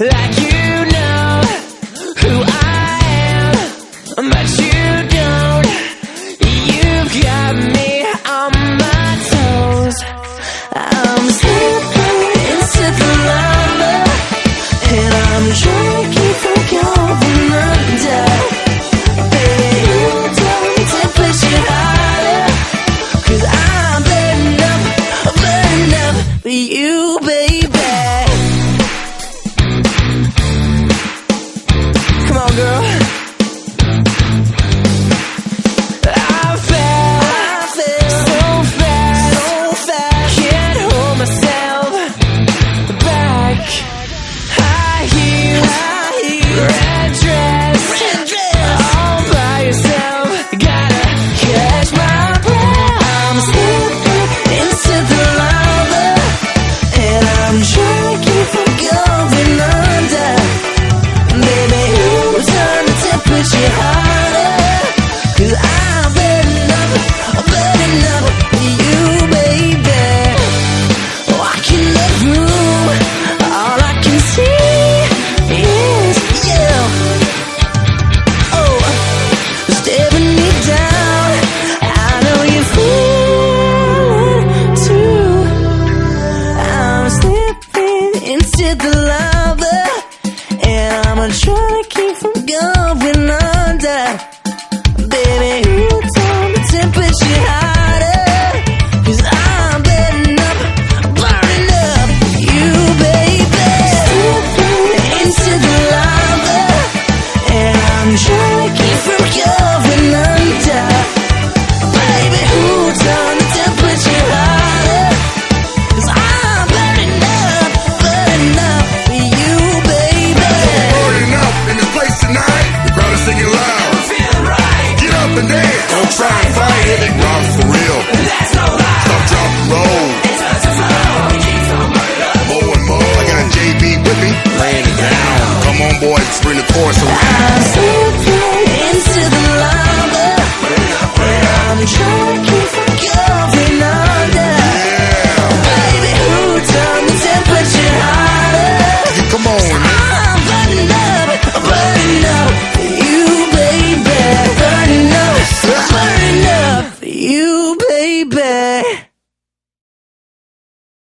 Like you know who I am, but you don't. You've got me on my toes. I'm slipping into the lava, and I'm drowning. Girl. I'm keep from under. Baby, who turned the temperature? Cause I'm burning up, burning up for you, baby. Burning up in this place tonight. The crowd is singing loud. Get up and dance. Don't try and fight it. For real. Stop, drop, and roll. More and more. I got JB with me. Laying it down. Come on, boy, the chorus around. I'm into the lava, I'm drunk from going under. Baby, who turned the temperature hotter? I'm burning up, burning up you, baby. Burning up, burning up you.